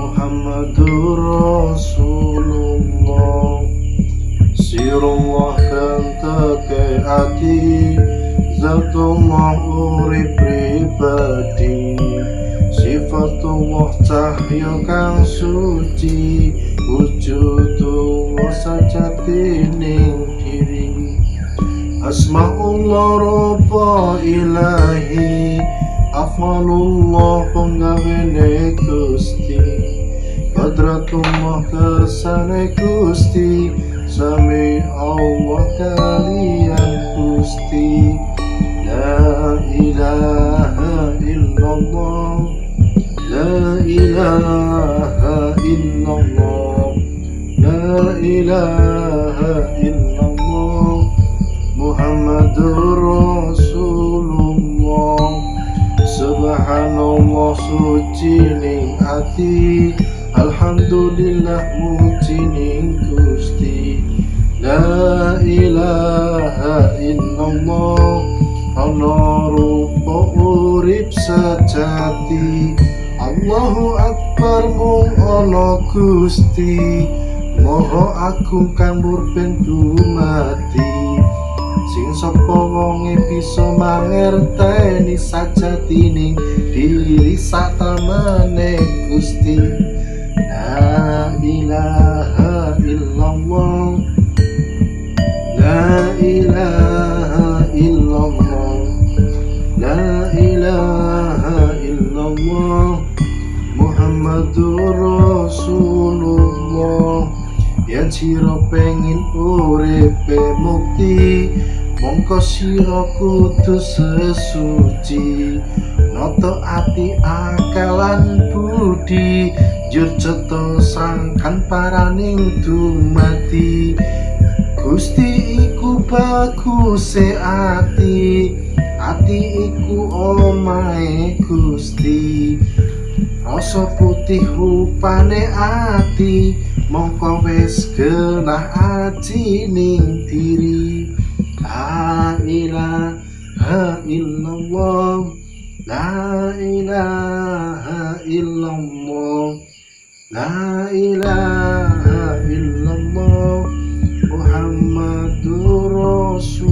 Muhammadur Rasulullah. Sirullah kan teke hati Zatullah uri pribadi. Sifatullah cahyo kan suci Wujudullah sajati ning diri. Asma'ullah rupa ilahi Afalullah penggawin ekosti Asma'ullah Qadratullah kersane Gusti. Sami Allah kalian Gusti. La ilaha illallah. La ilaha illallah. La ilaha illallah. Muhammadur Rasulullah. Subhanallah suci ning ati Alhamdulillah muji ning Gusti. La ilaha illallah Ana rupa urip sejati. Allahu Akbar mung ana Gusti. Maha agung kang murben dumati. Sing sapa wonge bisa mangerteni sajatining diri satamane Gusti ilaha illallah. La ilaha illallah. La ilaha illallah. Muhammadur Rasulullah. Yen sira pengin uripe mukti mongko sira kudu sesuci. Noto ati akalan budi Jur cetha sangkan paraning dumati. Gusti iku baguse ati. Ati iku omahe Gusti. Rasa putih rupane ati. Mongko wis genah aji ning diri. La ilaha illallah. La ilaha illallah La ilaha illallah Muhammadur Rasul